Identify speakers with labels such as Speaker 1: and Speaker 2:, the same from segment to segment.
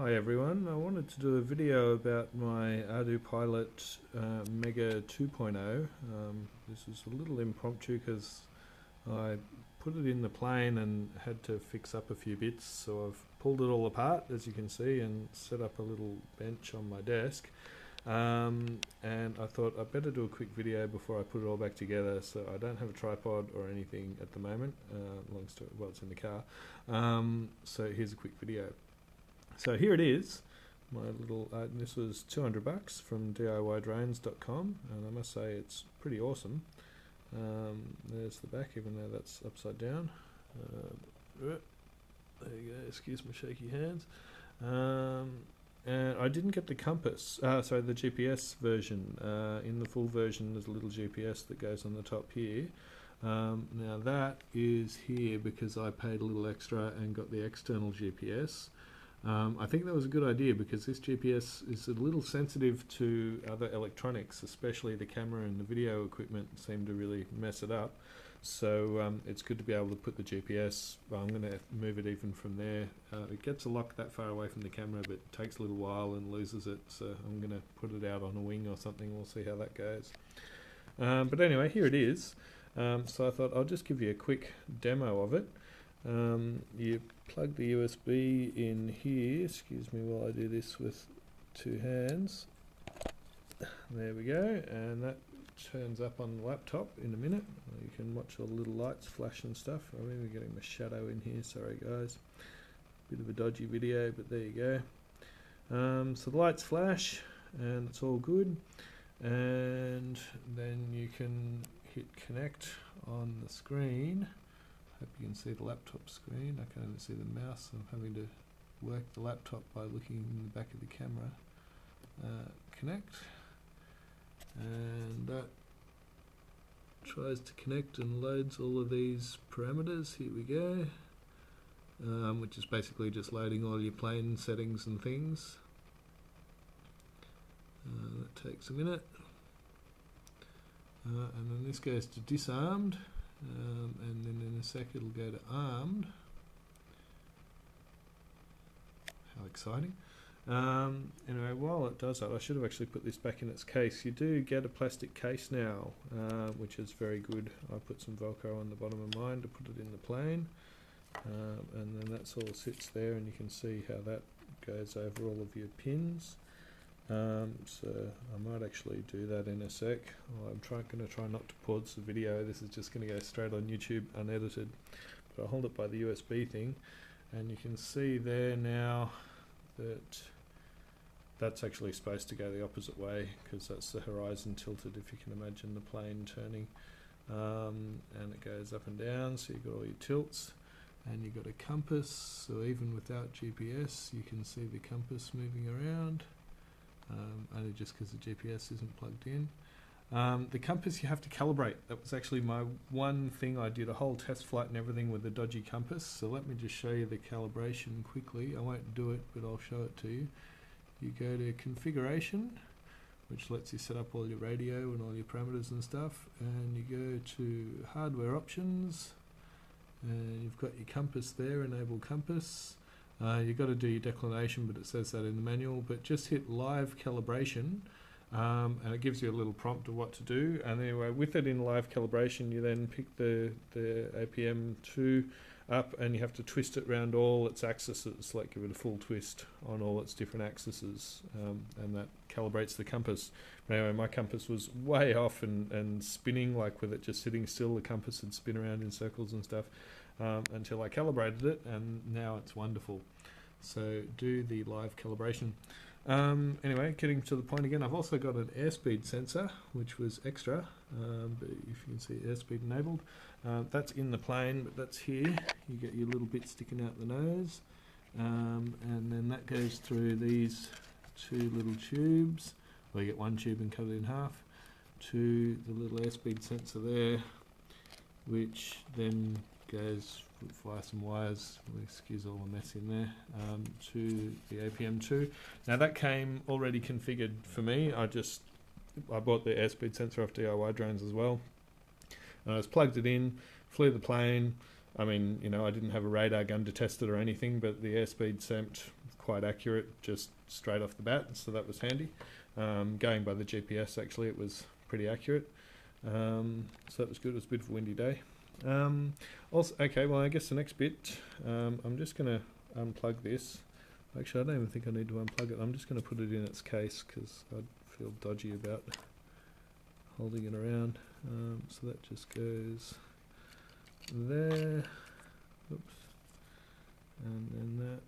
Speaker 1: Hi everyone, I wanted to do a video about my ArduPilot uh, Mega 2.0. Um, this is a little impromptu because I put it in the plane and had to fix up a few bits so I've pulled it all apart as you can see and set up a little bench on my desk. Um, and I thought I'd better do a quick video before I put it all back together so I don't have a tripod or anything at the moment uh, long story, well it's in the car. Um, so here's a quick video so here it is my little uh, this was 200 bucks from DIYdrones.com and I must say it's pretty awesome. Um, there's the back even though that's upside down. Uh, there you go excuse my shaky hands. Um, and I didn't get the compass uh, sorry the GPS version. Uh, in the full version there's a little GPS that goes on the top here. Um, now that is here because I paid a little extra and got the external GPS um, I think that was a good idea because this GPS is a little sensitive to other electronics, especially the camera and the video equipment seem to really mess it up. So um, it's good to be able to put the GPS. Well, I'm going to move it even from there. Uh, it gets a lock that far away from the camera, but it takes a little while and loses it. So I'm going to put it out on a wing or something. We'll see how that goes. Um, but anyway, here it is. Um, so I thought I'll just give you a quick demo of it. Um, you plug the USB in here, excuse me while I do this with two hands. There we go, and that turns up on the laptop in a minute. You can watch all the little lights flash and stuff. I remember getting my shadow in here, sorry guys. Bit of a dodgy video, but there you go. Um, so the lights flash, and it's all good. And then you can hit connect on the screen hope you can see the laptop screen. I can only see the mouse. I'm having to work the laptop by looking in the back of the camera. Uh, connect. And that tries to connect and loads all of these parameters. Here we go. Um, which is basically just loading all your plane settings and things. Uh, that takes a minute. Uh, and then this goes to disarmed um, and then in a sec it'll go to armed. How exciting. Um, anyway while it does that I should have actually put this back in its case. You do get a plastic case now uh, which is very good. I put some velcro on the bottom of mine to put it in the plane. Um, and then that's all sits there and you can see how that goes over all of your pins um, so I might actually do that in a sec. I'm going to try not to pause the video. This is just going to go straight on YouTube unedited. But I'll hold it by the USB thing, and you can see there now that that's actually supposed to go the opposite way because that's the horizon tilted. If you can imagine the plane turning, um, and it goes up and down. So you've got all your tilts. And you've got a compass, so even without GPS, you can see the compass moving around um, only just because the GPS isn't plugged in. Um, the compass you have to calibrate. That was actually my one thing I did a whole test flight and everything with a dodgy compass. So let me just show you the calibration quickly. I won't do it, but I'll show it to you. You go to configuration, which lets you set up all your radio and all your parameters and stuff. And you go to hardware options, and you've got your compass there, enable compass. Uh, you've got to do your declination, but it says that in the manual. But just hit live calibration, um, and it gives you a little prompt of what to do. And anyway, with it in live calibration, you then pick the the APM two up, and you have to twist it around all its axes, like give it a full twist on all its different axes, um, and that calibrates the compass. Anyway, my compass was way off and, and spinning, like with it just sitting still, the compass would spin around in circles and stuff um, until I calibrated it, and now it's wonderful. So do the live calibration. Um, anyway, getting to the point again, I've also got an airspeed sensor, which was extra, um, but if you can see airspeed enabled. Uh, that's in the plane, but that's here. You get your little bit sticking out the nose, um, and then that goes through these two little tubes. Well, you get one tube and cut it in half to the little airspeed sensor there, which then goes via some wires, excuse all the mess in there, um, to the APM2. Now that came already configured for me. I just I bought the airspeed sensor off DIY drones as well. And I just plugged it in, flew the plane. I mean, you know, I didn't have a radar gun to test it or anything, but the airspeed sent quite accurate just straight off the bat, so that was handy. Um, going by the GPS, actually, it was pretty accurate. Um, so that was good. It was a bit of a windy day. Um, also, okay, well, I guess the next bit, um, I'm just going to unplug this. Actually, I don't even think I need to unplug it. I'm just going to put it in its case because I feel dodgy about holding it around. Um, so that just goes there. Oops. And then that.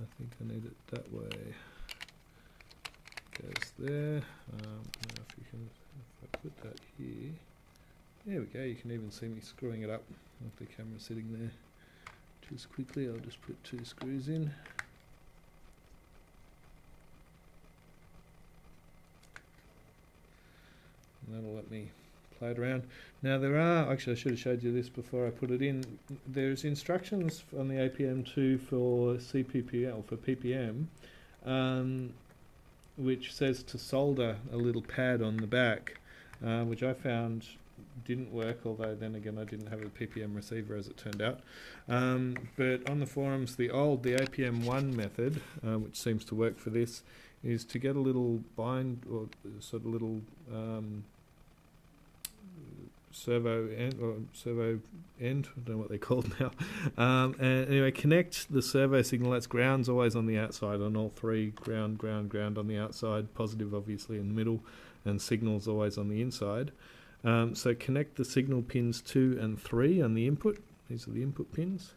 Speaker 1: I think I need it that way. Goes there. Um, now if you can, if I put that here. There we go. You can even see me screwing it up with the camera sitting there. Just quickly, I'll just put two screws in. And that'll let me play it around. Now there are, actually I should have showed you this before I put it in. There's instructions on the APM2 for CPPM, for PPM, um, which says to solder a little pad on the back, uh, which I found didn't work, although then again I didn't have a PPM receiver as it turned out. Um, but on the forums, the old, the APM1 method, uh, which seems to work for this, is to get a little bind or sort of little um, servo end or servo end. I don't know what they're called now. Um, and anyway, connect the servo signal. That's ground's always on the outside on all three. Ground, ground, ground on the outside. Positive, obviously, in the middle, and signal's always on the inside. Um, so connect the signal pins two and three on the input. These are the input pins.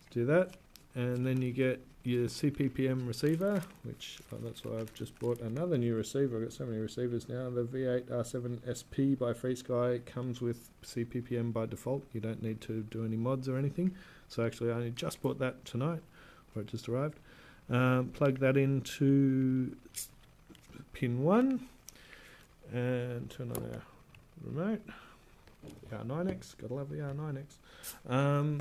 Speaker 1: Let's do that, and then you get your CPPM receiver, which oh, that's why I've just bought another new receiver. I've got so many receivers now. The V8 R7 SP by FrSky comes with CPPM by default. You don't need to do any mods or anything. So actually, I only just bought that tonight, or it just arrived. Um, plug that into pin one, and turn on our remote. The R9X, gotta love the R9X. Um,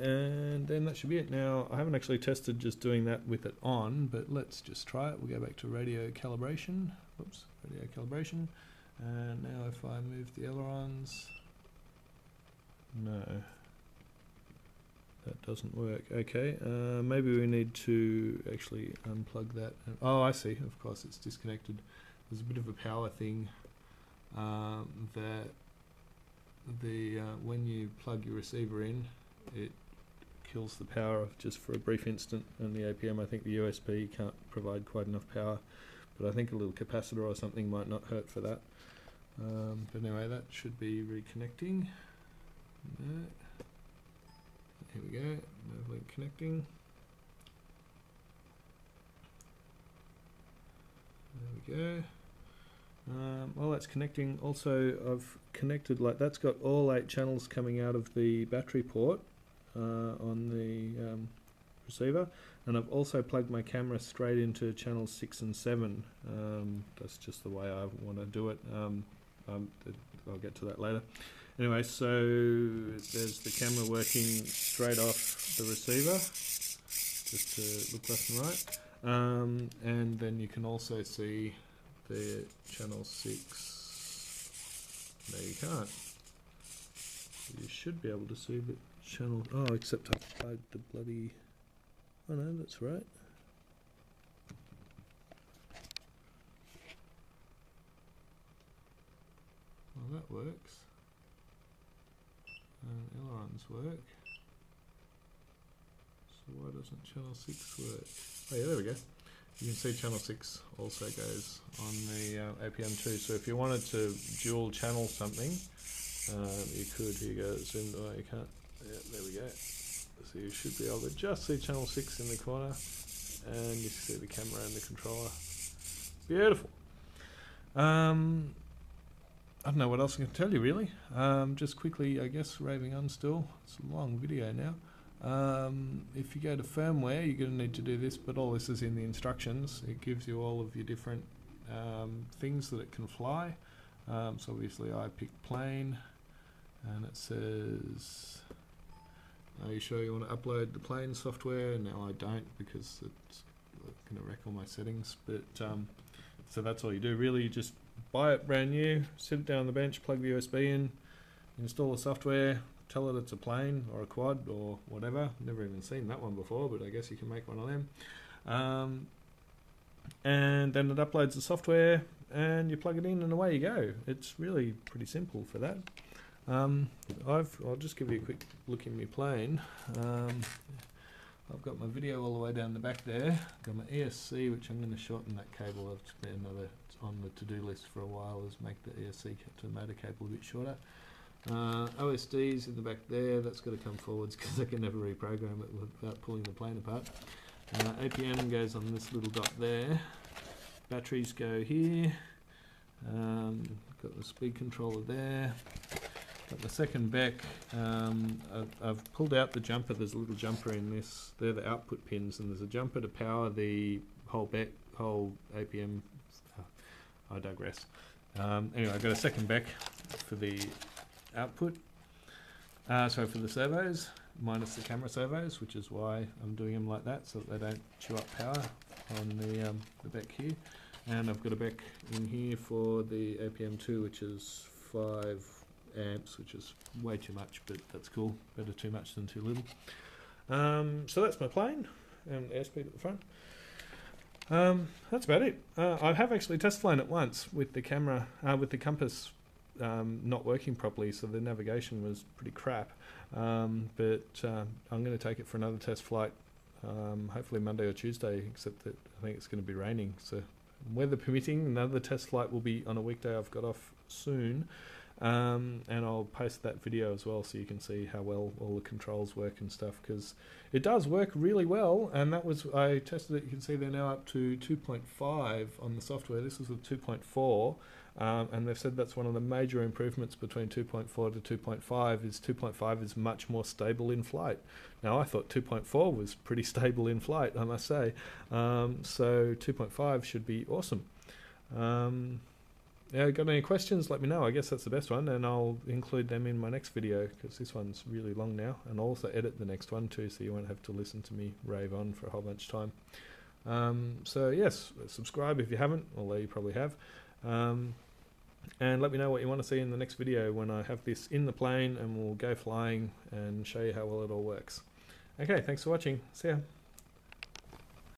Speaker 1: and then that should be it. Now, I haven't actually tested just doing that with it on, but let's just try it. We'll go back to radio calibration. Oops, radio calibration. And now if I move the ailerons, no, that doesn't work. Okay, uh, maybe we need to actually unplug that. Oh, I see. Of course, it's disconnected. There's a bit of a power thing um, that the uh, when you plug your receiver in, it kills the power just for a brief instant. And the APM, I think the USB can't provide quite enough power, but I think a little capacitor or something might not hurt for that. Um, but anyway, that should be reconnecting. No. Here we go. link connecting. There we go. Um, while that's connecting, also I've connected like that's got all eight channels coming out of the battery port uh, on the um, receiver, and I've also plugged my camera straight into channels six and seven. Um, that's just the way I want to do it. Um, um, I'll get to that later. Anyway, so there's the camera working straight off the receiver, just to look left and right. Um, and then you can also see the channel 6 no you can't. You should be able to see but channel oh except I've plugged the bloody oh no that's right. Well that works. Uh, and ailerons work. So why doesn't channel 6 work? Oh yeah there we go you can see channel 6 also goes on the uh, APM2 so if you wanted to dual channel something um, you could, here you go, zoomed, oh you can't, yeah, there we go. So you should be able to just see channel 6 in the corner and you see the camera and the controller. Beautiful. Um, I don't know what else I can tell you really. Um, just quickly I guess raving on still. It's a long video now um, if you go to firmware, you're going to need to do this, but all this is in the instructions. It gives you all of your different um, things that it can fly. Um, so obviously I picked plane, and it says, are you sure you want to upload the plane software? Now I don't because it's going to wreck all my settings. But um, so that's all you do. Really, you just buy it brand new, sit it down on the bench, plug the USB in, install the software, tell it it's a plane or a quad or whatever. Never even seen that one before, but I guess you can make one of them. Um, and then it uploads the software and you plug it in and away you go. It's really pretty simple for that. Um, I've, I'll just give you a quick look in my plane. Um, I've got my video all the way down the back there. Got my ESC, which I'm going to shorten that cable. I've spent another on the to-do list for a while is make the ESC to the motor cable a bit shorter. Uh, OSD's in the back there. That's got to come forwards because I can never reprogram it without pulling the plane apart. Uh, APM goes on this little dot there. Batteries go here. Um, got the speed controller there. Got the second BEC. Um, I've, I've, pulled out the jumper. There's a little jumper in this. They're the output pins, and there's a jumper to power the whole BEC, whole APM. I digress. Um, anyway, I've got a second BEC for the output. Uh, so for the servos, minus the camera servos, which is why I'm doing them like that, so that they don't chew up power on the, um, the BEC here. And I've got a BEC in here for the APM2, which is 5 amps, which is way too much, but that's cool. Better too much than too little. Um, so that's my plane, and airspeed at the front. Um, that's about it. Uh, I have actually test flown it once with the camera, uh, with the compass um, not working properly, so the navigation was pretty crap. Um, but uh, I'm going to take it for another test flight, um, hopefully Monday or Tuesday, except that I think it's going to be raining. So, weather permitting, another test flight will be on a weekday I've got off soon. Um, and I'll post that video as well so you can see how well all the controls work and stuff because it does work really well and that was I tested it you can see they're now up to 2.5 on the software this was with 2.4 um, and they've said that's one of the major improvements between 2.4 to 2.5 is 2.5 is much more stable in flight. Now I thought 2.4 was pretty stable in flight, I must say. Um, so 2.5 should be awesome. Um, yeah, got any questions? Let me know. I guess that's the best one, and I'll include them in my next video because this one's really long now, and I'll also edit the next one too, so you won't have to listen to me rave on for a whole bunch of time. Um, so yes, subscribe if you haven't, although you probably have. Um, and let me know what you want to see in the next video when I have this in the plane and we'll go flying and show you how well it all works. Okay, thanks for watching. See ya.